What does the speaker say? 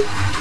you